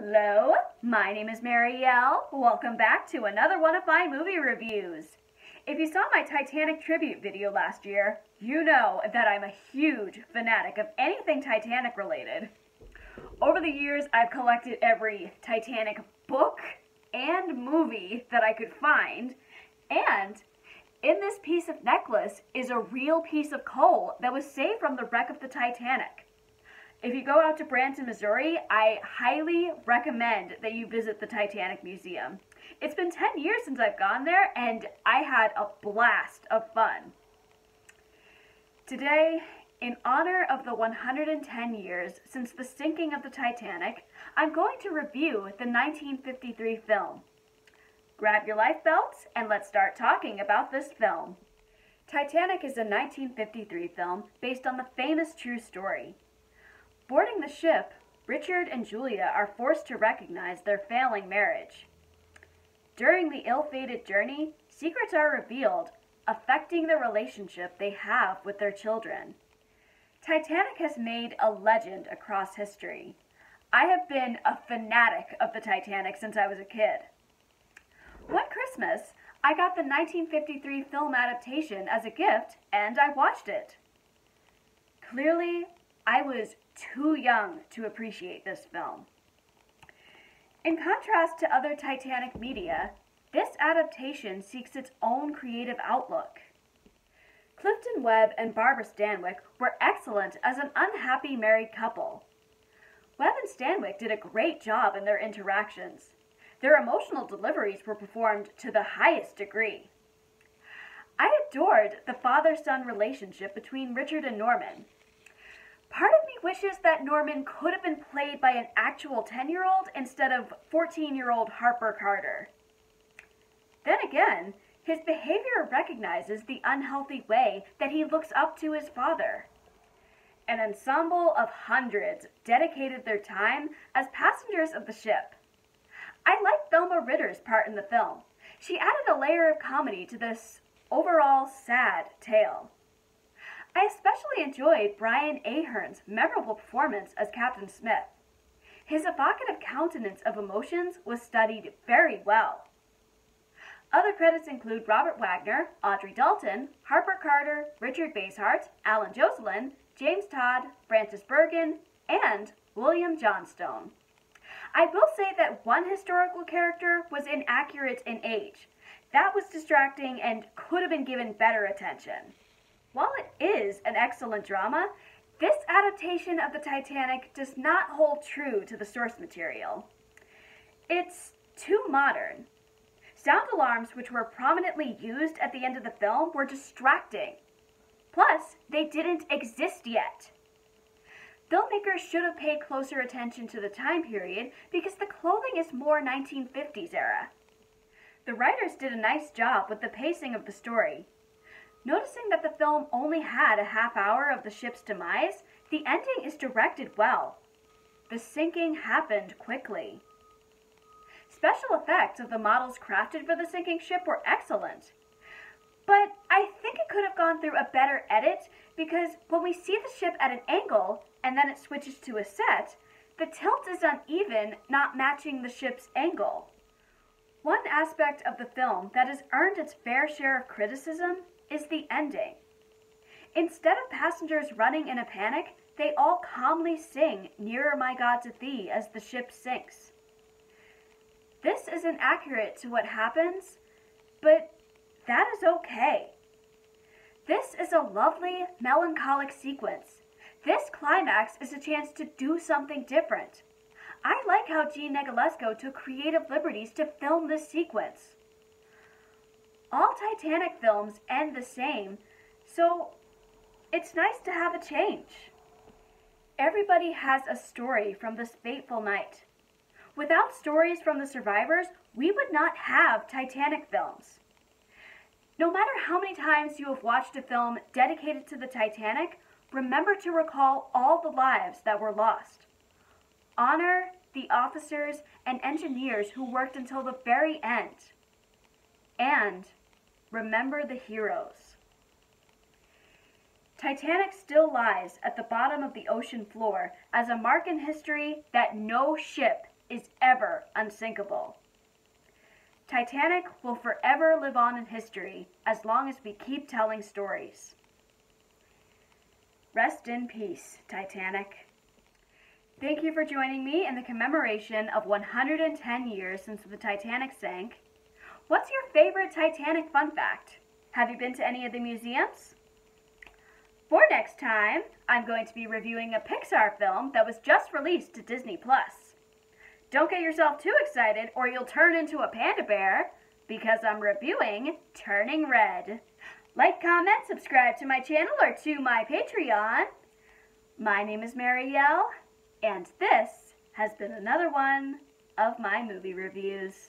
Hello, my name is Marielle. Welcome back to another one of my movie reviews. If you saw my Titanic tribute video last year, you know that I'm a huge fanatic of anything Titanic related. Over the years, I've collected every Titanic book and movie that I could find, and in this piece of necklace is a real piece of coal that was saved from the wreck of the Titanic. If you go out to Branson, Missouri, I highly recommend that you visit the Titanic Museum. It's been 10 years since I've gone there, and I had a blast of fun. Today, in honor of the 110 years since the sinking of the Titanic, I'm going to review the 1953 film. Grab your life belts and let's start talking about this film. Titanic is a 1953 film based on the famous true story. Boarding the ship, Richard and Julia are forced to recognize their failing marriage. During the ill fated journey, secrets are revealed, affecting the relationship they have with their children. Titanic has made a legend across history. I have been a fanatic of the Titanic since I was a kid. One Christmas, I got the 1953 film adaptation as a gift and I watched it. Clearly, I was too young to appreciate this film. In contrast to other Titanic media, this adaptation seeks its own creative outlook. Clifton Webb and Barbara Stanwyck were excellent as an unhappy married couple. Webb and Stanwyck did a great job in their interactions. Their emotional deliveries were performed to the highest degree. I adored the father son relationship between Richard and Norman. Part of me wishes that Norman could have been played by an actual 10 year old instead of 14 year old Harper Carter. Then again, his behavior recognizes the unhealthy way that he looks up to his father. An ensemble of hundreds dedicated their time as passengers of the ship. I like Thelma Ritter's part in the film. She added a layer of comedy to this overall sad tale. I especially enjoyed Brian Aherne's memorable performance as Captain Smith. His evocative countenance of emotions was studied very well. Other credits include Robert Wagner, Audrey Dalton, Harper Carter, Richard Basehart, Allyn Joslyn, James Todd, Frances Bergen, and William Johnstone. I will say that one historical character was inaccurate in age. That was distracting and could have been given better attention. While it is an excellent drama, this adaptation of the Titanic does not hold true to the source material. It's too modern. Sound alarms, which were prominently used at the end of the film, were distracting. Plus, they didn't exist yet. Filmmakers should have paid closer attention to the time period because the clothing is more 1950s era. The writers did a nice job with the pacing of the story, Noticing that the film only had a half hour of the ship's demise, the ending is directed well. The sinking happened quickly. Special effects of the models crafted for the sinking ship were excellent. But I think it could have gone through a better edit because when we see the ship at an angle and then it switches to a set, the tilt is uneven, not matching the ship's angle. One aspect of the film that has earned its fair share of criticism is the ending. Instead of passengers running in a panic, they all calmly sing Nearer My God to Thee as the ship sinks. This isn't accurate to what happens, but that is okay. This is a lovely, melancholic sequence. This climax is a chance to do something different. I like how Jean Negulesco took creative liberties to film this sequence. All Titanic films end the same, so it's nice to have a change. Everybody has a story from this fateful night. Without stories from the survivors, we would not have Titanic films. No matter how many times you have watched a film dedicated to the Titanic, remember to recall all the lives that were lost. Honor the officers and engineers who worked until the very end. And Remember the heroes. Titanic still lies at the bottom of the ocean floor as a mark in history that no ship is ever unsinkable. Titanic will forever live on in history as long as we keep telling stories. Rest in peace, Titanic. Thank you for joining me in the commemoration of 110 years since the Titanic sank. What's your favorite Titanic fun fact? Have you been to any of the museums? For next time, I'm going to be reviewing a Pixar film that was just released to Disney Plus. Don't get yourself too excited or you'll turn into a panda bear because I'm reviewing Turning Red. Like, comment, subscribe to my channel or to my Patreon. My name is Marielle, and this has been another one of my movie reviews.